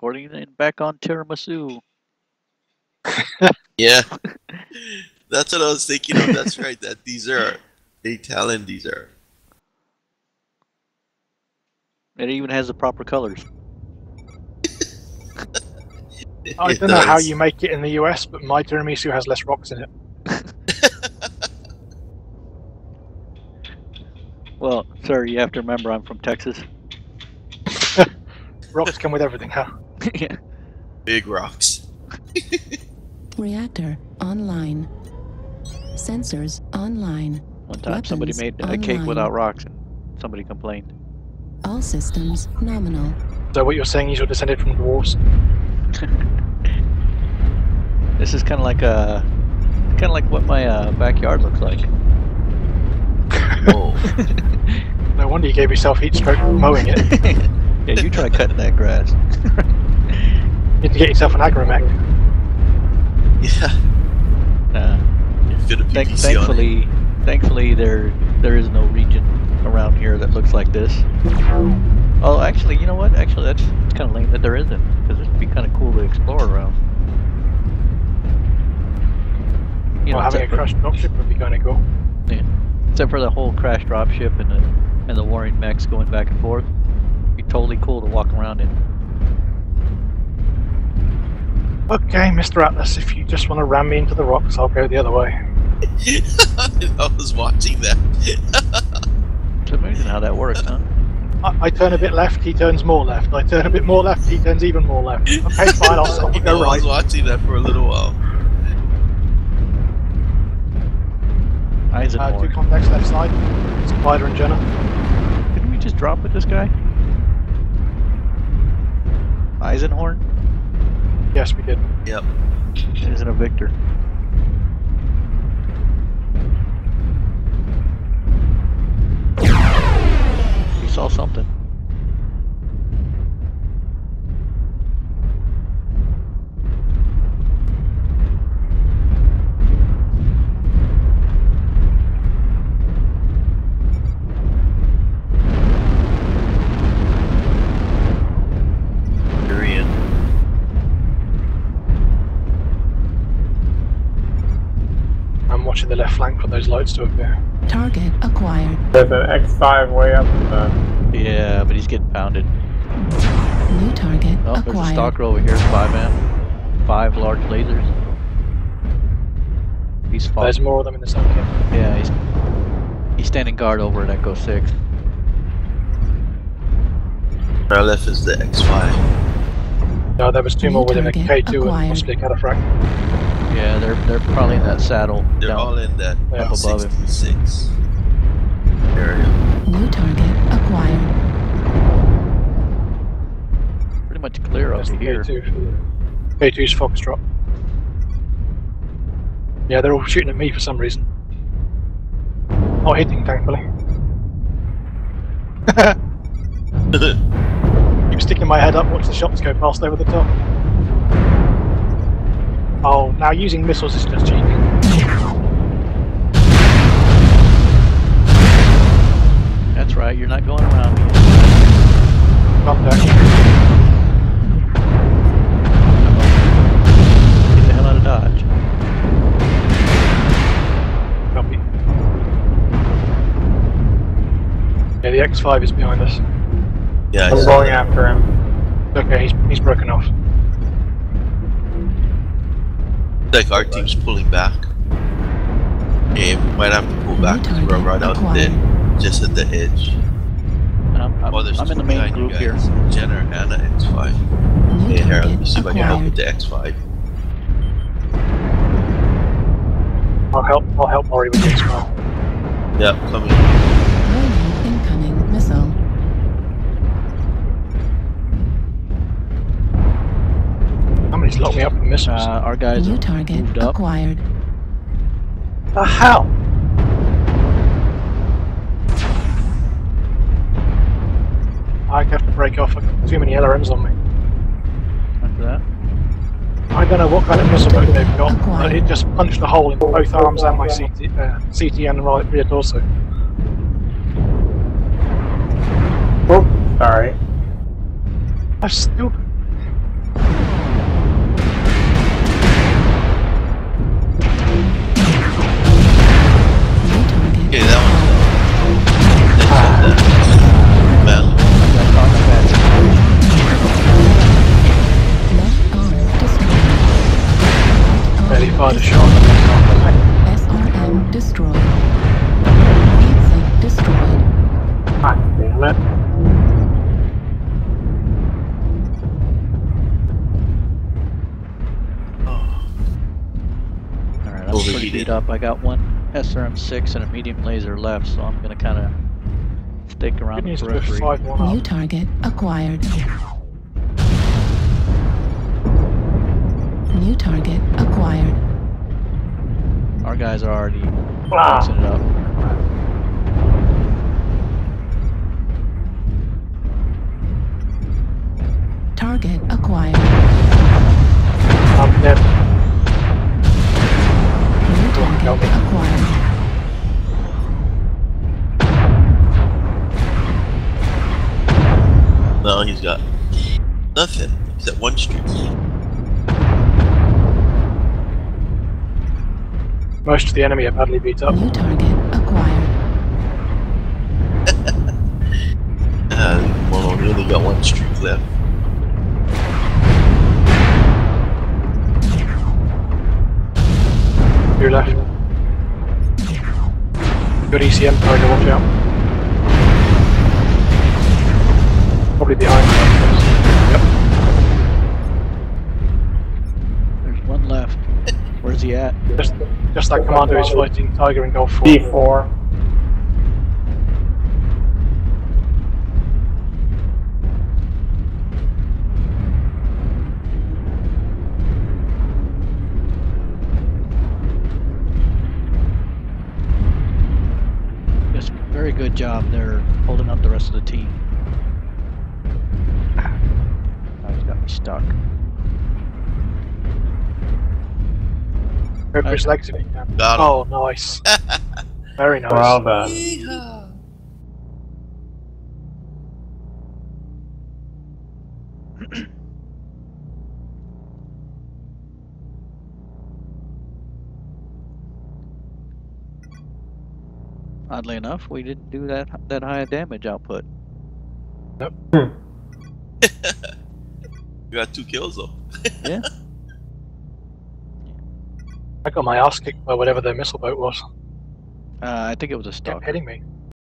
recording and back on tiramisu. Yeah, that's what I was thinking of. That's right. That these are Italian. These are. It even has the proper colors. I don't know how you make it in the US, but my tiramisu has less rocks in it. Well, sir, you have to remember I'm from Texas. Rocks come with everything, huh? yeah. big rocks. Reactor online. Sensors online. One time somebody Weapons made a cake without rocks and somebody complained. All systems nominal. So what you're saying is you're descended from dwarves? This is kind of like a, kind of like what my uh, backyard looks like. Whoa. No wonder you gave yourself heat stroke mowing it. yeah, you try cutting that grass. You need to get yourself an agromech. yeah. Uh, Fit a thank, PPC on thankfully, thankfully there there is no region around here that looks like this. Oh, actually, you know what? Actually, that's kind of lame that there isn't, because it'd be kind of cool to explore around. You Or having a except for- crashed dropship would be kind of cool. Yeah. Except for the whole crash dropship and the and the warring mechs going back and forth. it'd Be totally cool to walk around in. Okay, Mr. Atlas, if you just want to ram me into the rocks, I'll go the other way. I was watching that. It's amazing how that works, huh? I, I turn a bit left, he turns more left. I turn a bit more left, he turns even more left. Okay, fine, I'll stop and I go right. was watching that for a little while. Uh, two Eisenhorn. contacts left side. Spider and Jenner. Didn't we just drop with this guy? Eisenhorn? Yes, we did. Yep. Isn't a Victor. We saw something. Korean. I'm watching the left flank for those loads to appear. Target acquired. There's an X5 way up uh, Yeah, but he's getting pounded. New target Oh, there's a stalker over here, five amp, five large lasers. He's fought. There's more of them in the sun kit. Yeah, he's he's standing guard over at Echo Six. Our left is the X5. No, there was two more within a target K2 and possibly a cataphract. Yeah, they're they're probably in that saddle They're down. all in that Yeah. Up above him. 66 area. New target acquired. pretty much clear up the here. K2. K2's Foxtrot. Yeah, they're all shooting at me for some reason. Not hitting, thankfully. Keep sticking my head up, watch the shots go past over the top. Oh, now using missiles is just cheating. That's right. You're not going around me. Contact. Get the hell out of Dodge. Copy. Yeah, the X5 is behind us. Yeah, I I'm saw going after him. Okay, he's, he's broken off. Like our team's pulling back. Yeah, we might have to pull back because we're right out there, just at the edge. And I'm, I'm, Oh, there's I'm in the main behind you group here. guys, Jenner and the X5. New Hey, Harold, let me see if I can help with the X5. I'll help. I'll help Morrey with the X5. Yeah, coming. Missiles. Uh, our guys New target moved up. acquired. the hell? I have to break off. I've got too many LRMs on me. After that. I don't know what kind of missile mode they've got, but it just punched a hole in both arms and my CT, uh, CT and right rear torso. Oh, sorry. I'm still. Pretty beat up. I got one SRM6 and a medium laser left, so I'm gonna kind of stick around Good the news to move periphery. New target acquired. New target acquired. Our guys are already Ah. fixing it up. Target acquired. I'm dead. New Help target me. acquired. no, he's got nothing. He's at one streak. Most of the enemy are badly beat up. New target acquired. Uh, well, we only got one streak left. Your left. Good ECM target, watch out. Probably behind. Yep. There's one left. Where's he at? Just, just that commander is fighting Tiger in Golf 4. D4. Job. They're holding up the rest of the team. Now he's got me stuck. Rip his legs if you can. Got him. Oh, nice. Very nice. Well done. Yeehaw. Oddly enough, we didn't do that that high a damage output. You got two kills though. Yeah. I got my ass kicked by whatever the missile boat was. Uh, I think it was a Kept stalker. hitting me.